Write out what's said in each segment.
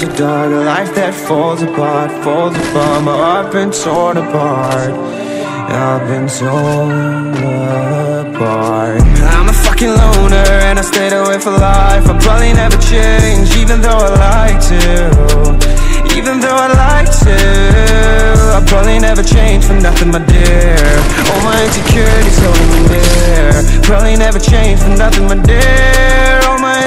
so dark A life that falls apart, falls apart. My heart been torn apart. I've been torn apart. I'm a fucking loner and I stayed away for life. I'll probably never change even though I like to. Even though I like to. I'll probably never change for nothing my dear. All my insecurities holding me there Probably never change for nothing my dear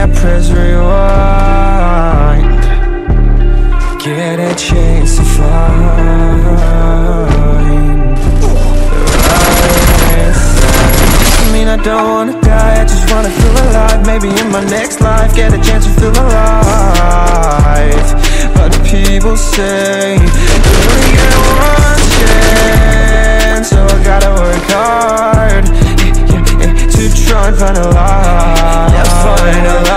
Yeah, press rewind. Get a chance to find. I mean, I don't wanna die, I just wanna feel alive. Maybe in my next life, get a chance to feel alive. But people say, you only get one chance. So I gotta work hard yeah, yeah, yeah, To try and find a Yeah, find a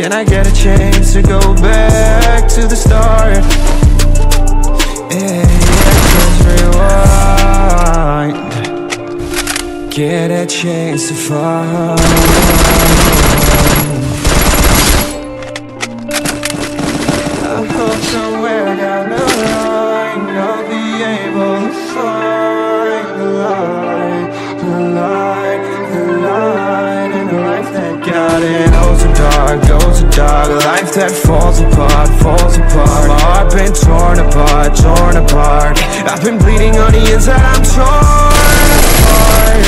Can I get a chance to go back to the start? Yeah, just rewind. Get a chance to find. I hope somewhere down the line. I'll be able to find the light, the light, the light in a life that got it. Oh so dark, A life that falls apart, falls apart. My heart been torn apart, torn apart. I've been bleeding on the inside, I'm torn apart.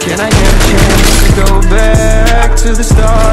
Can I get a chance to go back to the start?